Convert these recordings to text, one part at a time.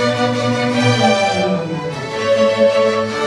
Thank you.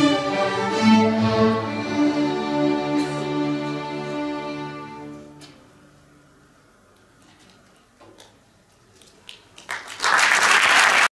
Música